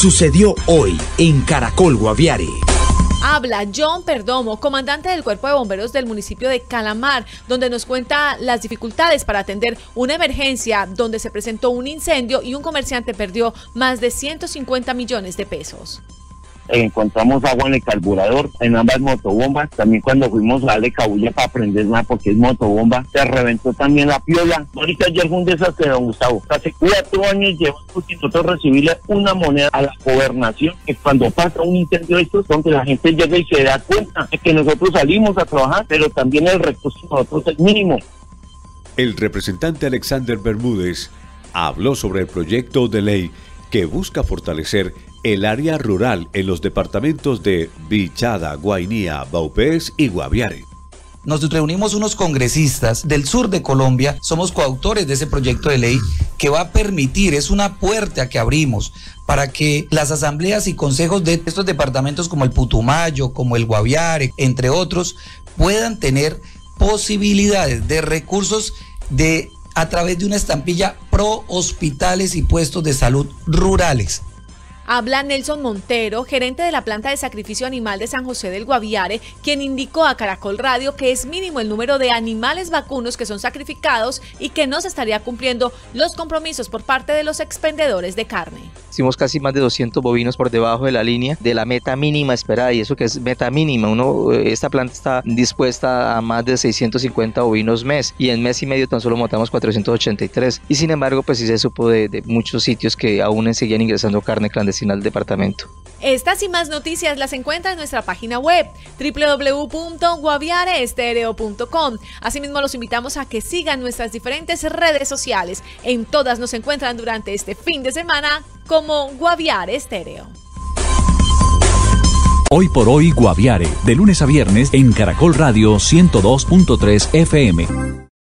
sucedió hoy en Caracol Guaviare. Habla John Perdomo, comandante del Cuerpo de Bomberos del municipio de Calamar, donde nos cuenta las dificultades para atender una emergencia donde se presentó un incendio y un comerciante perdió más de 150 millones de pesos encontramos agua en el carburador, en ambas motobombas. También cuando fuimos a darle cabulla para prender más porque es motobomba, se reventó también la piola. Ahorita ayer fue un desastre, don Gustavo. Hace cuatro años llevamos nosotros recibirle una moneda a la gobernación que cuando pasa un incendio de estos, donde la gente llega y se da cuenta de que nosotros salimos a trabajar, pero también el recurso nosotros es mínimo. El representante Alexander Bermúdez habló sobre el proyecto de ley que busca fortalecer el área rural en los departamentos de Bichada, Guainía, Baupés y Guaviare. Nos reunimos unos congresistas del sur de Colombia, somos coautores de ese proyecto de ley que va a permitir, es una puerta que abrimos para que las asambleas y consejos de estos departamentos como el Putumayo, como el Guaviare, entre otros, puedan tener posibilidades de recursos de a través de una estampilla pro hospitales y puestos de salud rurales. Habla Nelson Montero, gerente de la planta de sacrificio animal de San José del Guaviare, quien indicó a Caracol Radio que es mínimo el número de animales vacunos que son sacrificados y que no se estaría cumpliendo los compromisos por parte de los expendedores de carne. Hicimos casi más de 200 bovinos por debajo de la línea de la meta mínima esperada y eso que es meta mínima. Uno, eh, esta planta está dispuesta a más de 650 bovinos mes y en mes y medio tan solo montamos 483 y sin embargo pues sí se supo de, de muchos sitios que aún seguían ingresando carne clandestina al departamento. Estas y más noticias las encuentra en nuestra página web www.guaviareestereo.com. Asimismo los invitamos a que sigan nuestras diferentes redes sociales. En todas nos encuentran durante este fin de semana como Guaviare Estéreo. Hoy por hoy Guaviare, de lunes a viernes en Caracol Radio 102.3 FM.